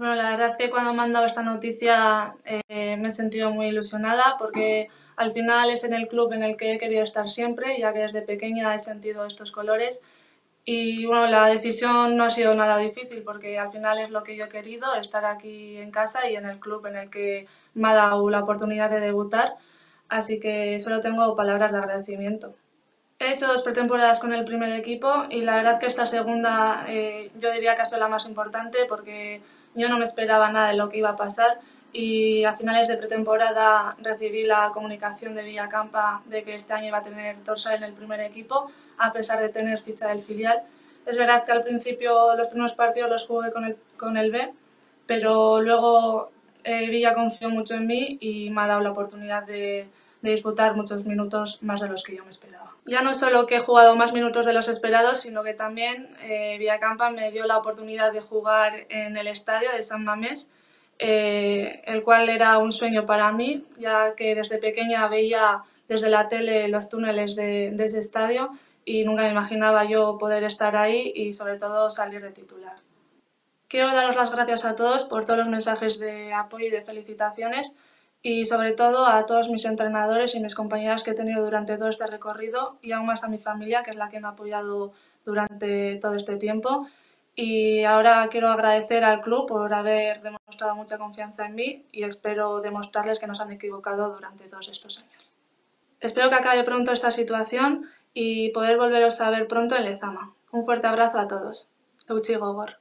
Bueno, la verdad es que cuando me han dado esta noticia eh, me he sentido muy ilusionada porque al final es en el club en el que he querido estar siempre, ya que desde pequeña he sentido estos colores. Y bueno, la decisión no ha sido nada difícil porque al final es lo que yo he querido, estar aquí en casa y en el club en el que me ha dado la oportunidad de debutar. Así que solo tengo palabras de agradecimiento. He hecho dos pretemporadas con el primer equipo y la verdad que esta segunda eh, yo diría que ha sido la más importante porque yo no me esperaba nada de lo que iba a pasar y a finales de pretemporada recibí la comunicación de Villacampa de que este año iba a tener dorsal en el primer equipo, a pesar de tener ficha del filial. Es verdad que al principio los primeros partidos los jugué con el, con el B, pero luego eh, Villa confió mucho en mí y me ha dado la oportunidad de, de disputar muchos minutos más de los que yo me esperaba. Ya no solo que he jugado más minutos de los esperados, sino que también eh, Villacampa me dio la oportunidad de jugar en el estadio de San Mamés, eh, el cual era un sueño para mí, ya que desde pequeña veía desde la tele los túneles de, de ese estadio y nunca me imaginaba yo poder estar ahí y sobre todo salir de titular. Quiero daros las gracias a todos por todos los mensajes de apoyo y de felicitaciones y sobre todo a todos mis entrenadores y mis compañeras que he tenido durante todo este recorrido y aún más a mi familia, que es la que me ha apoyado durante todo este tiempo. Y ahora quiero agradecer al club por haber demostrado mucha confianza en mí y espero demostrarles que nos han equivocado durante todos estos años. Espero que acabe pronto esta situación y poder volveros a ver pronto en Lezama. Un fuerte abrazo a todos. Euchi Gogor.